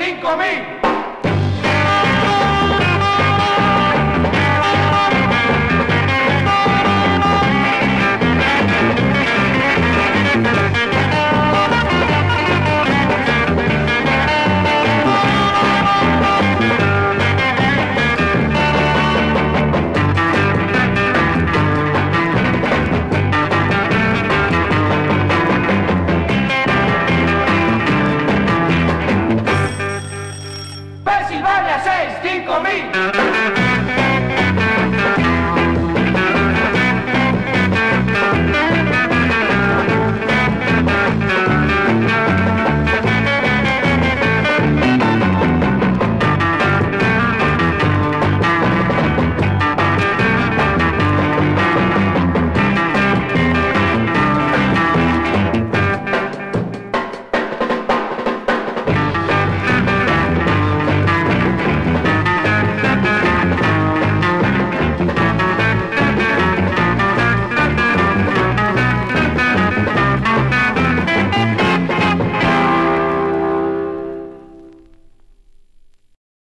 cinco mil. Transilvania 6, 5000.